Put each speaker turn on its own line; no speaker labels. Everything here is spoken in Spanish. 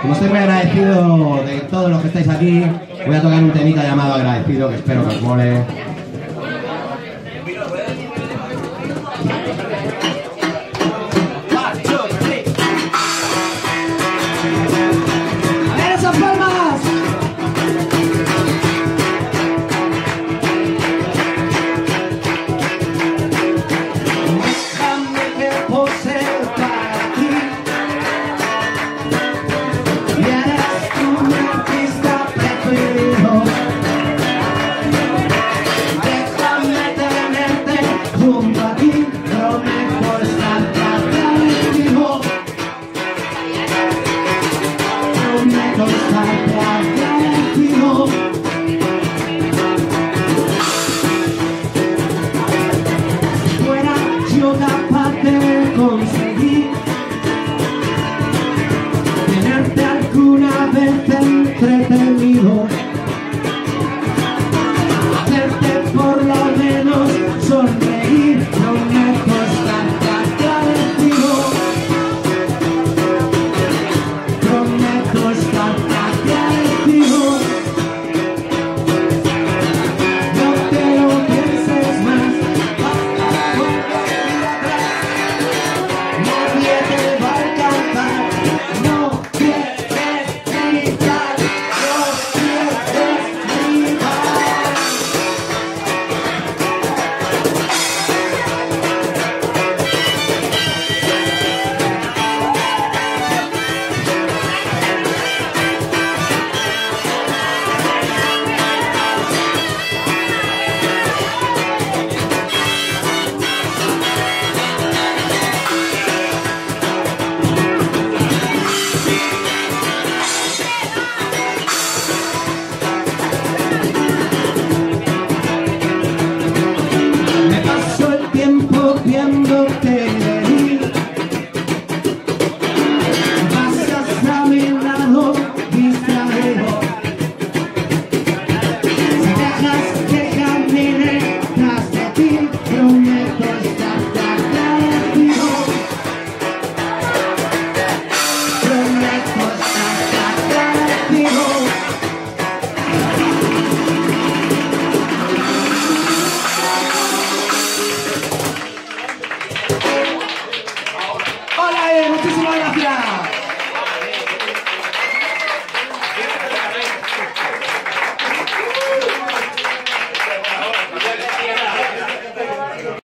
Como estoy muy agradecido de todos los que estáis aquí, voy a tocar un temita llamado Agradecido, que espero que os mole.
De conseguir tenerte alguna vez entre